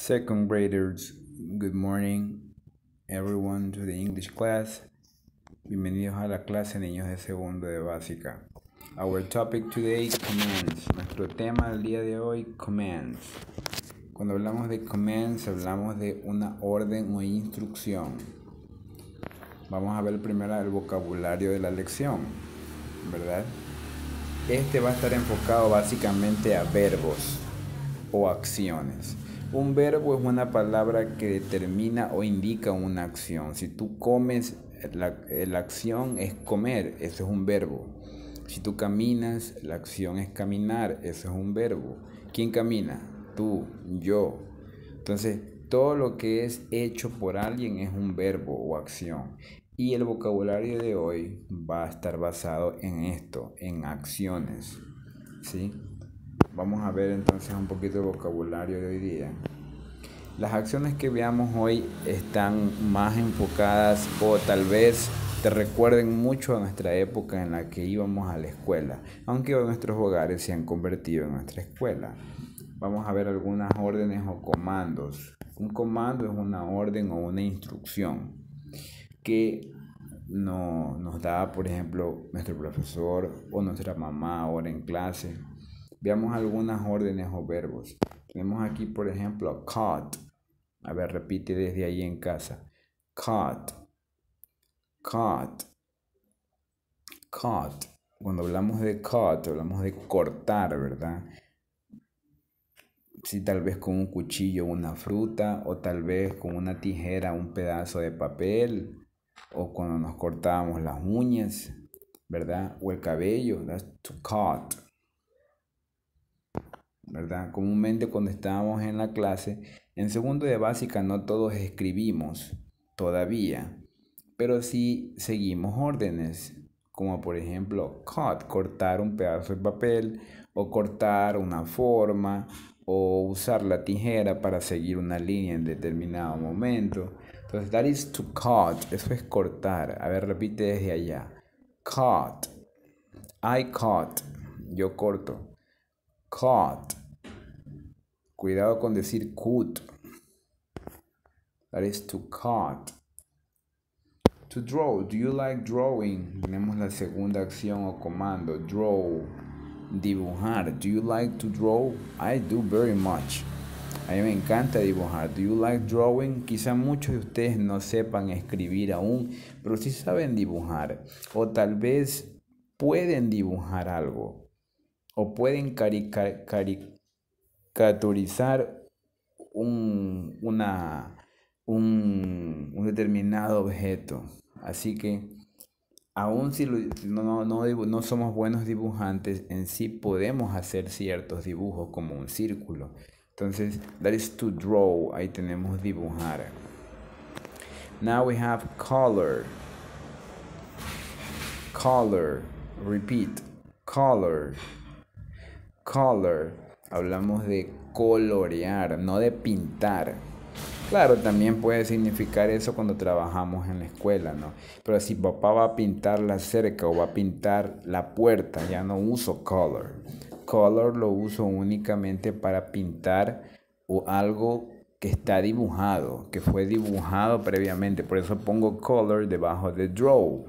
Second graders, good morning everyone to the English class. Bienvenidos a la clase niños de segundo de básica. Our topic today, commands. Nuestro tema del día de hoy, commands. Cuando hablamos de commands, hablamos de una orden o instrucción. Vamos a ver primero el vocabulario de la lección, ¿verdad? Este va a estar enfocado básicamente a verbos o acciones. Un verbo es una palabra que determina o indica una acción. Si tú comes, la, acción es comer, eso es un verbo. Si tú caminas, la acción es caminar, eso es un verbo. ¿Quién camina? Tú, yo. Entonces, todo lo que es hecho por alguien es un verbo o acción. Y el vocabulario de hoy va a estar basado en esto, en acciones. ¿Sí? Vamos a ver entonces un poquito el vocabulario de hoy día. Las acciones que veamos hoy están más enfocadas o tal vez te recuerden mucho a nuestra época en la que íbamos a la escuela, aunque nuestros hogares se han convertido en nuestra escuela. Vamos a ver algunas órdenes o comandos. Un comando es una orden o una instrucción que no, nos da, por ejemplo, nuestro profesor o nuestra mamá ahora en clase Veamos algunas órdenes o verbos. Tenemos aquí, por ejemplo, caught. A ver, repite desde ahí en casa. Caught. Caught. Caught. Cuando hablamos de cut, hablamos de cortar, ¿verdad? Si tal vez con un cuchillo una fruta, o tal vez con una tijera un pedazo de papel, o cuando nos cortábamos las uñas, ¿verdad? O el cabello, that's to cut. ¿Verdad? Comúnmente cuando estábamos en la clase, en segundo de básica no todos escribimos todavía, pero sí seguimos órdenes, como por ejemplo cut, cortar un pedazo de papel, o cortar una forma, o usar la tijera para seguir una línea en determinado momento. Entonces, that is to cut, eso es cortar. A ver, repite desde allá. Cut. I cut. Yo corto. Cut. Cuidado con decir cut. That is to cut. To draw. Do you like drawing? Tenemos la segunda acción o comando. Draw. Dibujar. Do you like to draw? I do very much. A mí me encanta dibujar. Do you like drawing? Quizá muchos de ustedes no sepan escribir aún, pero sí saben dibujar. O tal vez pueden dibujar algo. O pueden caricar, caracterizar un, una, un, determinado objeto. Así que, aun si no, no, no, somos buenos dibujantes, en sí podemos hacer ciertos dibujos como un círculo. Entonces, that is to draw. Ahí tenemos dibujar. Now we have color. Color. Repeat. Color. Color hablamos de colorear, no de pintar. Claro, también puede significar eso cuando trabajamos en la escuela, ¿no? Pero si papá va a pintar la cerca o va a pintar la puerta, ya no uso color. Color lo uso únicamente para pintar o algo que está dibujado, que fue dibujado previamente. Por eso pongo color debajo de draw.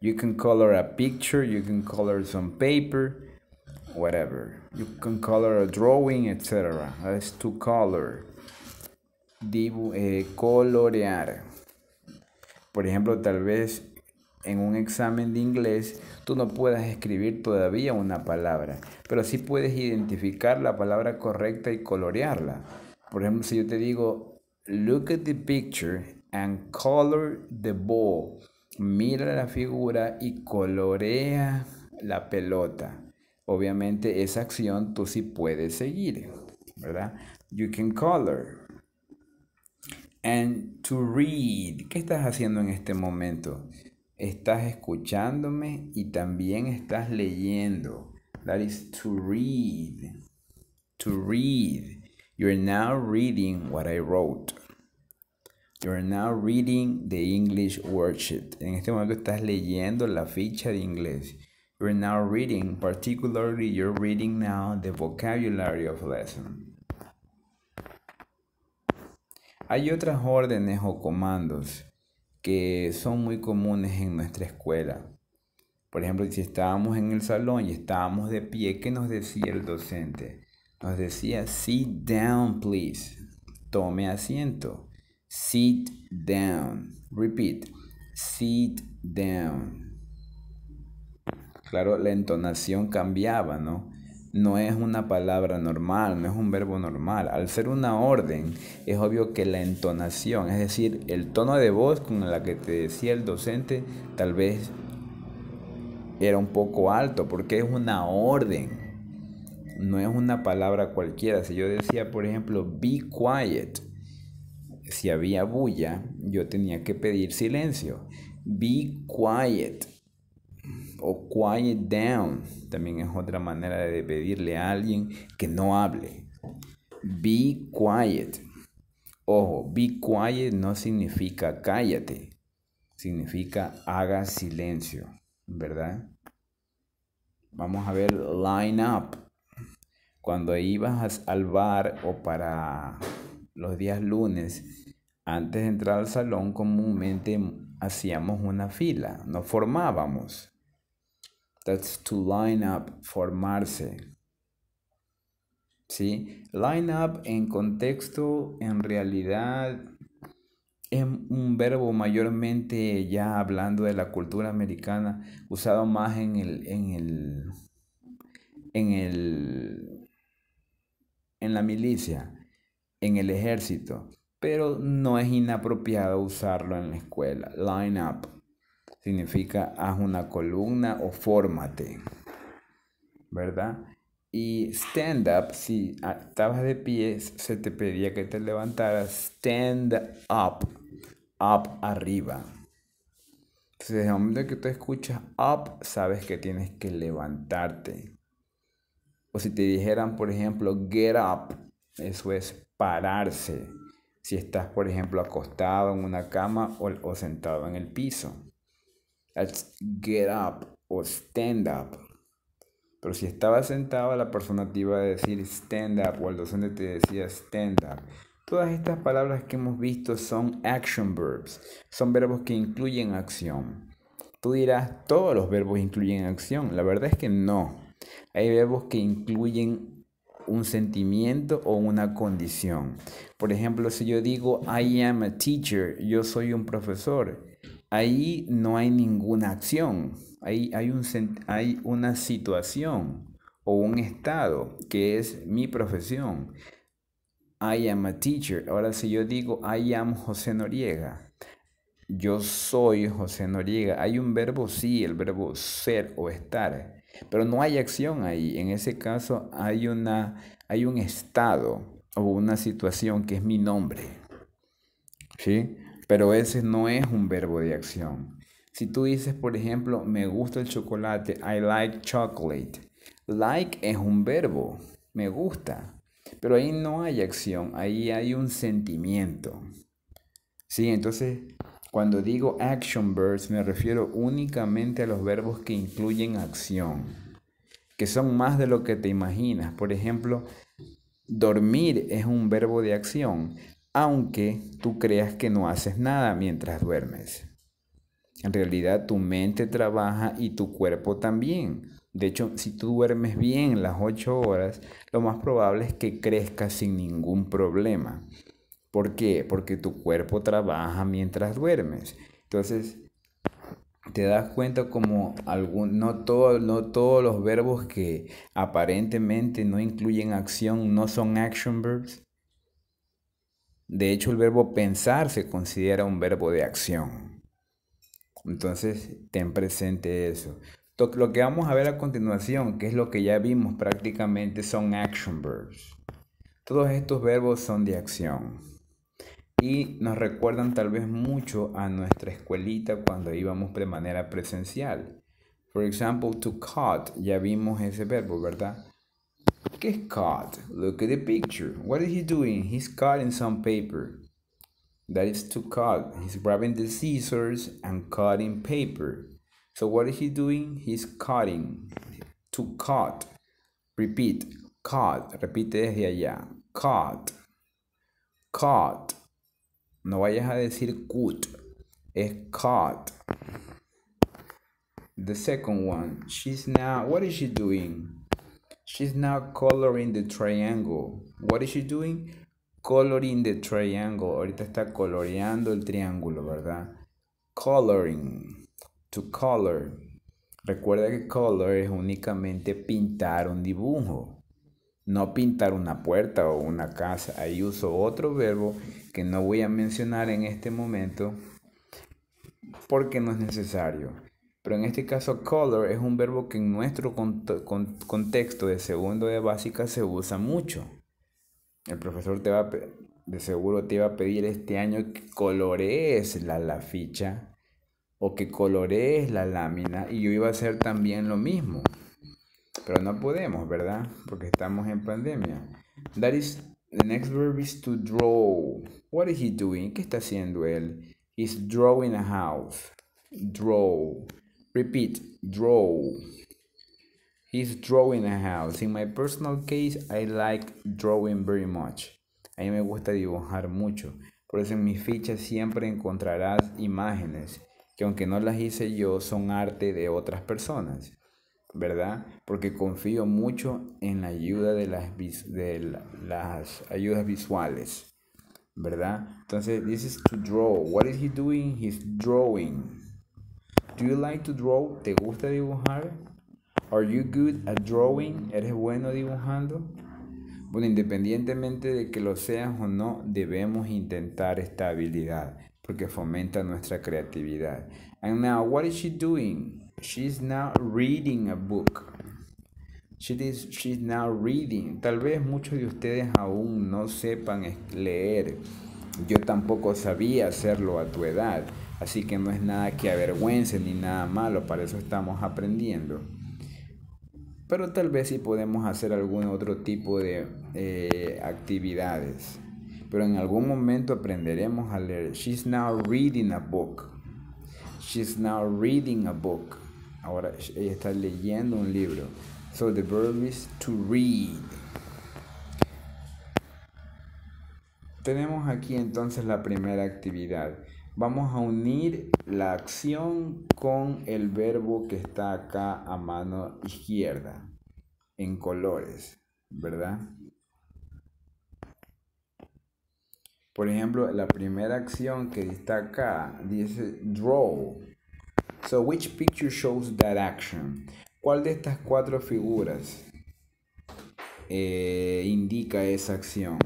You can color a picture, you can color some paper whatever. You can color a drawing, etc. That's to color. Dibu eh, colorear. Por ejemplo, tal vez en un examen de inglés tú no puedas escribir todavía una palabra, pero sí puedes identificar la palabra correcta y colorearla. Por ejemplo, si yo te digo, look at the picture and color the ball. Mira la figura y colorea la pelota obviamente esa acción tú sí puedes seguir, ¿verdad? You can color. And to read. ¿Qué estás haciendo en este momento? Estás escuchándome y también estás leyendo. That is to read. To read. You're now reading what I wrote. You're now reading the English worksheet. En este momento estás leyendo la ficha de inglés. You're now reading, particularly you're reading now the vocabulary of lesson. Hay otras órdenes o comandos que son muy comunes en nuestra escuela. Por ejemplo, si estábamos en el salón y estábamos de pie, ¿qué nos decía el docente? Nos decía, sit down, please. Tome asiento. Sit down. Repeat. Sit down. Claro, la entonación cambiaba, ¿no? no es una palabra normal, no es un verbo normal. Al ser una orden, es obvio que la entonación, es decir, el tono de voz con la que te decía el docente, tal vez era un poco alto, porque es una orden. No es una palabra cualquiera. Si yo decía, por ejemplo, be quiet, si había bulla, yo tenía que pedir silencio. Be quiet o quiet down también es otra manera de pedirle a alguien que no hable. Be quiet. Ojo, be quiet no significa cállate, significa haga silencio, ¿verdad? Vamos a ver line up. Cuando ibas al bar o para los días lunes, antes de entrar al salón, comúnmente hacíamos una fila, nos formábamos. That's to line up, formarse. ¿Sí? Line up en contexto, en realidad, es un verbo mayormente ya hablando de la cultura americana, usado más en el, en el, en el, en la milicia, en el ejército, pero no es inapropiado usarlo en la escuela. Line up significa haz una columna o fórmate, ¿verdad? Y stand up, si estabas de pie, se te pedía que te levantaras. Stand up, up arriba. Entonces, el momento que tú escuchas up, sabes que tienes que levantarte. O si te dijeran, por ejemplo, get up, eso es pararse. Si estás, por ejemplo, acostado en una cama o sentado en el piso get up o stand up. Pero si estaba sentado, la persona te iba a decir stand up o el docente te decía stand up. Todas estas palabras que hemos visto son action verbs, son verbos que incluyen acción. Tú dirás, todos los verbos incluyen acción. La verdad es que no. Hay verbos que incluyen un sentimiento o una condición. Por ejemplo, si yo digo I am a teacher, yo soy un profesor, ahí no hay ninguna acción, ahí hay, un, hay una situación o un estado que es mi profesión. I am a teacher. Ahora si yo digo I am José Noriega, yo soy José Noriega. Hay un verbo sí, el verbo ser o estar, pero no hay acción ahí. En ese caso hay, una, hay un estado o una situación que es mi nombre. ¿Sí? Pero ese no es un verbo de acción. Si tú dices, por ejemplo, me gusta el chocolate, I like chocolate. Like es un verbo, me gusta, pero ahí no hay acción, ahí hay un sentimiento. Sí, entonces cuando digo action verbs me refiero únicamente a los verbos que incluyen acción, que son más de lo que te imaginas. Por ejemplo, dormir es un verbo de acción, aunque tú creas que no haces nada mientras duermes. En realidad tu mente trabaja y tu cuerpo también. De hecho, si tú duermes bien las 8 horas, lo más probable es que crezcas sin ningún problema. ¿Por qué? Porque tu cuerpo trabaja mientras duermes. Entonces, te das cuenta como algún, no, todo, no todos los verbos que aparentemente no incluyen acción no son action verbs. De hecho, el verbo pensar se considera un verbo de acción. Entonces, ten presente eso. Lo que vamos a ver a continuación, que es lo que ya vimos prácticamente, son action verbs. Todos estos verbos son de acción. Y nos recuerdan tal vez mucho a nuestra escuelita cuando íbamos de manera presencial. Por ejemplo, to cut, ya vimos ese verbo, ¿verdad? Get caught. Look at the picture. What is he doing? He's cutting some paper. That is to cut. He's grabbing the scissors and cutting paper. So what is he doing? He's cutting. To cut. Repeat. Cut. Repite desde allá. Cut. Cut. No vayas a decir cut. Es caught. The second one, she's now, what is she doing? She's now coloring the triangle. What is she doing? Coloring the triangle. Ahorita está coloreando el triángulo, ¿verdad? Coloring. To color. Recuerda que color es únicamente pintar un dibujo. No pintar una puerta o una casa. Ahí uso otro verbo que no voy a mencionar en este momento porque no es necesario. Pero en este caso, color es un verbo que en nuestro contexto de segundo de básica se usa mucho. El profesor te va de seguro te iba a pedir este año que colorees la, la ficha o que colorees la lámina y yo iba a hacer también lo mismo. Pero no podemos, ¿verdad? Porque estamos en pandemia. That is, the next verb is to draw. What is he doing? ¿Qué está haciendo él? He's drawing a house. Draw. Repeat, draw. He's drawing a house. In my personal case, I like drawing very much. A mí me gusta dibujar mucho. Por eso en mis fichas siempre encontrarás imágenes que aunque no las hice yo, son arte de otras personas. ¿Verdad? Porque confío mucho en la ayuda de las, de las ayudas visuales. ¿Verdad? Entonces, this is to draw. What is he doing? He's drawing. Do you like to draw? ¿Te gusta dibujar? Are you good at drawing? ¿Eres bueno dibujando? Bueno, independientemente de que lo seas o no, debemos intentar esta habilidad porque fomenta nuestra creatividad. And now, what is she doing? She's now reading a book. She is, she's now reading. Tal vez muchos de ustedes aún no sepan leer. Yo tampoco sabía hacerlo a tu edad. Así que no es nada que avergüence ni nada malo, para eso estamos aprendiendo. Pero tal vez sí podemos hacer algún otro tipo de eh, actividades. Pero en algún momento aprenderemos a leer. She's now reading a book. She's now reading a book. Ahora ella está leyendo un libro. So the verb is to read. Tenemos aquí entonces la primera actividad vamos a unir la acción con el verbo que está acá a mano izquierda en colores, ¿verdad? Por ejemplo, la primera acción que está acá dice draw. So, which picture shows that action? ¿Cuál de estas cuatro figuras eh, indica esa acción?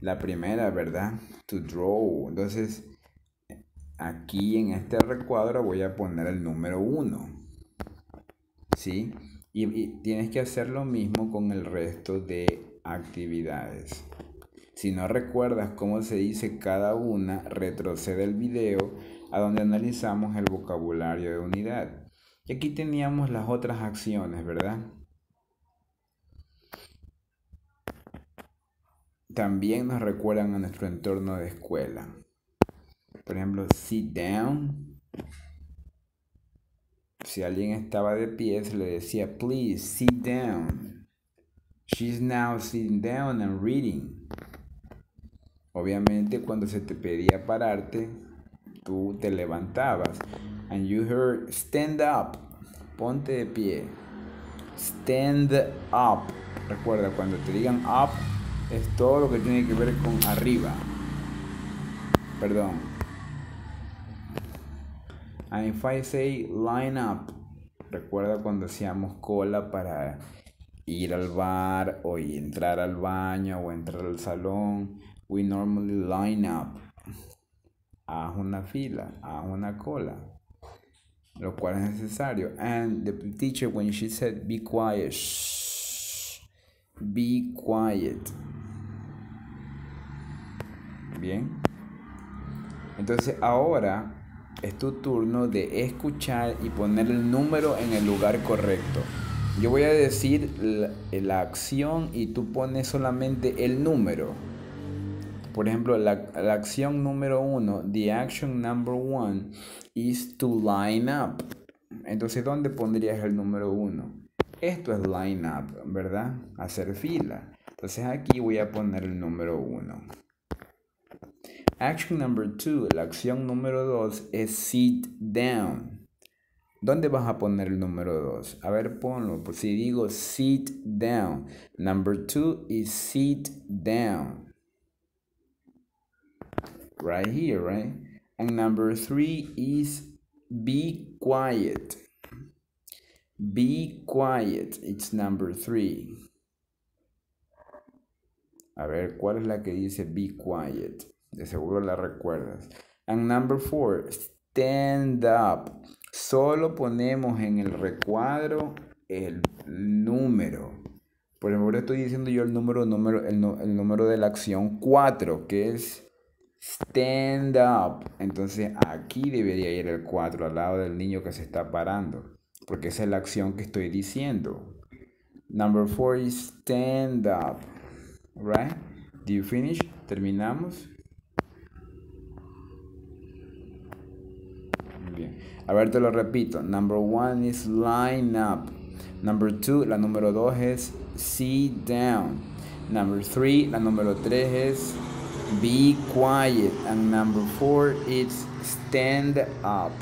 La primera, ¿verdad? To draw. Entonces, aquí en este recuadro voy a poner el número 1. ¿Sí? Y, tienes que hacer lo mismo con el resto de actividades. Si no recuerdas cómo se dice cada una, retrocede el video a donde analizamos el vocabulario de unidad. Y aquí teníamos las otras acciones, ¿verdad? También nos recuerdan a nuestro entorno de escuela. Por ejemplo, sit down. Si alguien estaba de pie, se le decía, please sit down. She's now sitting down and reading. Obviamente, cuando se te pedía pararte, tú te levantabas. And you heard stand up. Ponte de pie. Stand up. Recuerda, cuando te digan up, es todo lo que tiene que ver con arriba. Perdón, And if I say line up, recuerda cuando hacíamos cola para ir al bar o entrar al baño o entrar al salón. We normally line up. Haz una fila, haz una cola. Lo cual es necesario. And the teacher, when she said be quiet, be quiet. Bien. Entonces ahora es tu turno de escuchar y poner el número en el lugar correcto. Yo voy a decir la, acción y tú pones solamente el número. Por ejemplo, la, la acción número uno, the action number one is to line up. Entonces, ¿dónde pondrías el número uno? Esto es line up, ¿verdad? Hacer fila. Entonces aquí voy a poner el número uno. Action number two, la acción número dos es sit down. ¿Dónde vas a poner el número dos? A ver, ponlo. Pues si digo sit down. Number two is sit down. Right here, right? And number three is be quiet. Be quiet. It's number three. A ver, ¿cuál es la que dice be quiet? De seguro la recuerdas. And number four, stand up. Solo ponemos en el recuadro el número. Por ejemplo, estoy diciendo yo el número, número el, el número de la acción 4, que es stand up. Entonces aquí debería ir el 4 al lado del niño que se está parando. Porque esa es la acción que estoy diciendo. Number 4 is stand up. Right? Do you finish? ¿Terminamos? Bien. A ver, te lo repito. Number one is line up. Number two, la número dos es sit down. Number three, la número tres es be quiet. And number four is stand up.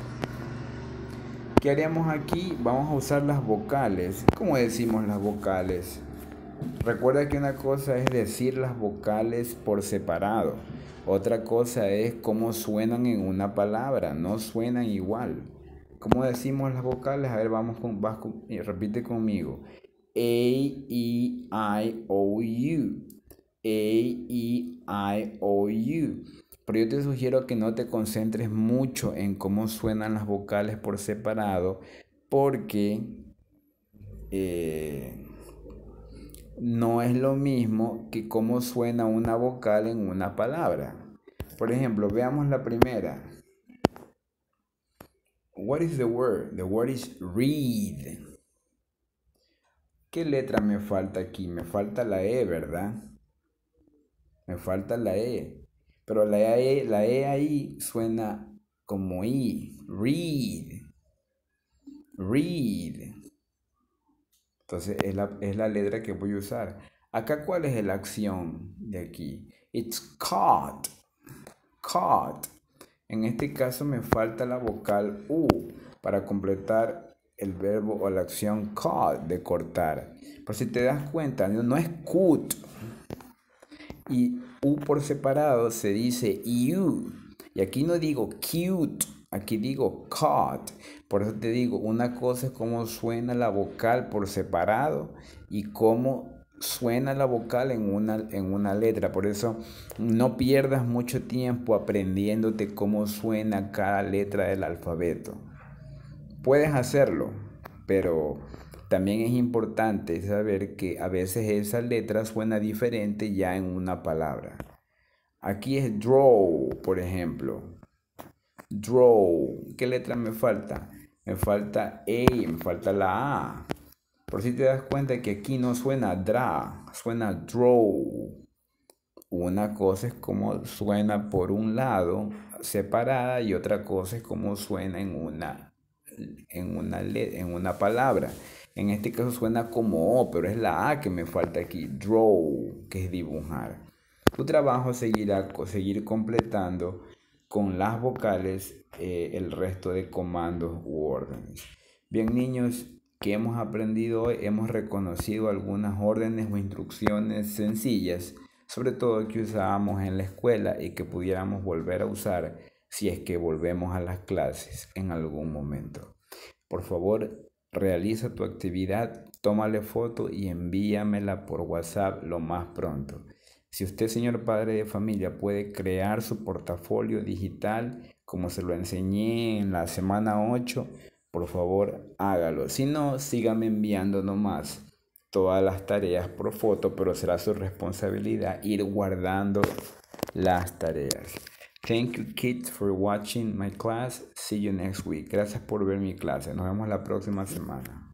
¿Qué haremos aquí? Vamos a usar las vocales. ¿Cómo decimos las vocales? Recuerda que una cosa es decir las vocales por separado. Otra cosa es cómo suenan en una palabra. No suenan igual. ¿Cómo decimos las vocales? A ver, vamos con, vas repite conmigo. A, E, I, O, U. A, E, I, O, U. Pero yo te sugiero que no te concentres mucho en cómo suenan las vocales por separado, porque eh, no es lo mismo que cómo suena una vocal en una palabra. Por ejemplo, veamos la primera. What is the word? The word is read. ¿Qué letra me falta aquí? Me falta la E, ¿verdad? Me falta la E. Pero la E, la e ahí suena como I. Read. Read. Entonces es la, es la letra que voy a usar. Acá, ¿cuál es la acción de aquí? It's caught. Caught. En este caso me falta la vocal U para completar el verbo o la acción caught de cortar. Pero si te das cuenta, no es cut. Y U por separado se dice U. Y aquí no digo cute, aquí digo caught. Por eso te digo, una cosa es cómo suena la vocal por separado y cómo suena la vocal en una, en una letra. Por eso no pierdas mucho tiempo aprendiéndote cómo suena cada letra del alfabeto. Puedes hacerlo, pero también es importante saber que a veces esa letra suena diferente ya en una palabra. Aquí es draw, por ejemplo. Draw. ¿Qué letra me falta? Me falta E, me falta la A. Por si te das cuenta que aquí no suena dra, suena draw. Una cosa es como suena por un lado separada y otra cosa es como suena en una, en una, en una palabra. En este caso suena como O, pero es la A que me falta aquí. Draw, que es dibujar. Tu trabajo seguirá seguir completando con las vocales eh, el resto de comandos u órdenes. Bien niños, que hemos aprendido hoy, hemos reconocido algunas órdenes o instrucciones sencillas, sobre todo que usábamos en la escuela y que pudiéramos volver a usar si es que volvemos a las clases en algún momento. Por favor, realiza tu actividad, tómale foto y envíamela por WhatsApp lo más pronto. Si usted, señor padre de familia, puede crear su portafolio digital como se lo enseñé en la semana 8, por favor hágalo. Si no, sígame enviando nomás todas las tareas por foto, pero será su responsabilidad ir guardando las tareas. Thank you kids for watching my class. See you next week. Gracias por ver mi clase. Nos vemos la próxima semana.